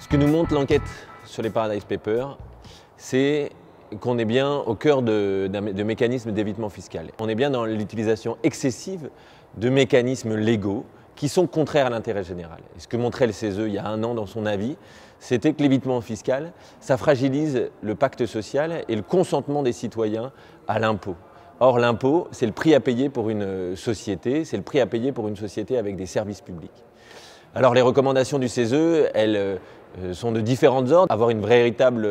Ce que nous montre l'enquête sur les Paradise Papers, c'est qu'on est bien au cœur de, mécanismes d'évitement fiscal. On est bien dans l'utilisation excessive de mécanismes légaux qui sont contraires à l'intérêt général. Ce que montrait le CESE il y a un an dans son avis, c'était que l'évitement fiscal, ça fragilise le pacte social et le consentement des citoyens à l'impôt. Or, l'impôt, c'est le prix à payer pour une société, c'est le prix à payer pour une société avec des services publics. Alors, les recommandations du CESE, elles euh, sont de différentes ordres. Avoir une véritable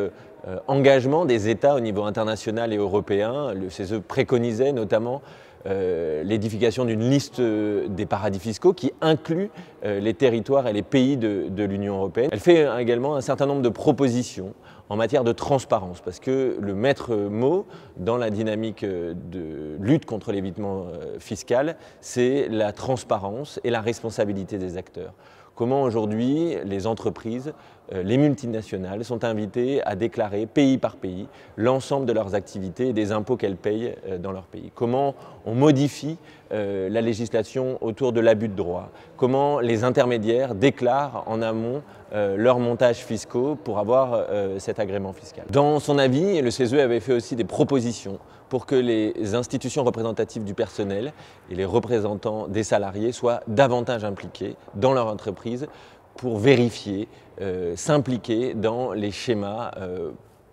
euh, engagement des États au niveau international et européen. Le CESE préconisait notamment euh, l'édification d'une liste des paradis fiscaux qui inclut euh, les territoires et les pays de, de l'Union européenne. Elle fait également un certain nombre de propositions en matière de transparence, parce que le maître mot dans la dynamique euh, de lutte contre l'évitement fiscal, c'est la transparence et la responsabilité des acteurs comment aujourd'hui les entreprises, euh, les multinationales sont invitées à déclarer pays par pays l'ensemble de leurs activités et des impôts qu'elles payent euh, dans leur pays. Comment on modifie euh, la législation autour de l'abus de droit. Comment les intermédiaires déclarent en amont leurs montages fiscaux pour avoir cet agrément fiscal. Dans son avis, le CESE avait fait aussi des propositions pour que les institutions représentatives du personnel et les représentants des salariés soient davantage impliqués dans leur entreprise pour vérifier, euh, s'impliquer dans les schémas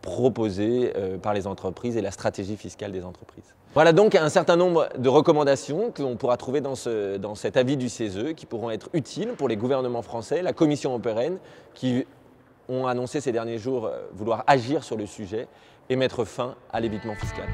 euh, proposés euh, par les entreprises et la stratégie fiscale des entreprises. Voilà donc un certain nombre de recommandations que l'on pourra trouver dans, dans cet avis du CESE qui pourront être utiles pour les gouvernements français, la Commission européenne qui ont annoncé ces derniers jours vouloir agir sur le sujet et mettre fin à l'évitement fiscal.